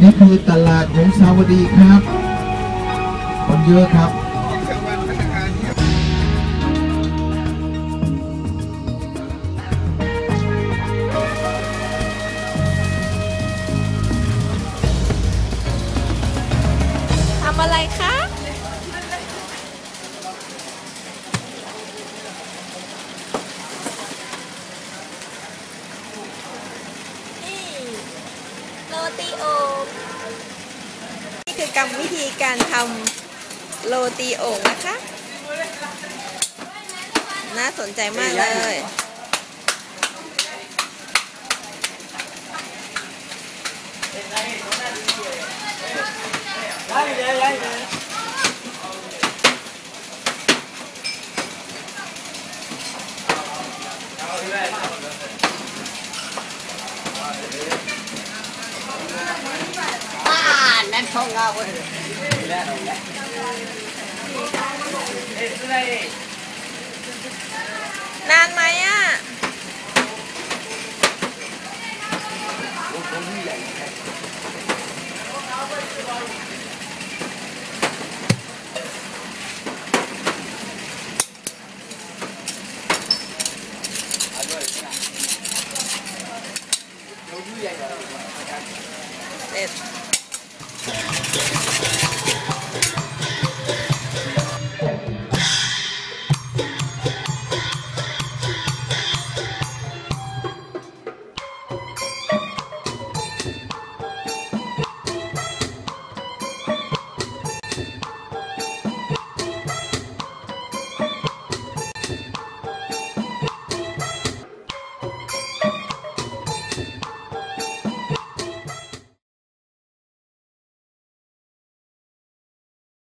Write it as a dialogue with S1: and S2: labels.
S1: นี่คือตลาดของสาวดีครับคนเยอะครับ
S2: ทำอะไรคะ นี่โร ตีโอ่งนี่คือกรรมวิธีการทำโรตีโอ่งนะคะ น่าสนใจมากเลย
S3: นั่นเขาเงา à nên không
S2: ngờ quên nan mày á. Hãy subscribe cho kênh Ghiền Mì Gõ Để không bỏ lỡ những video hấp dẫn it.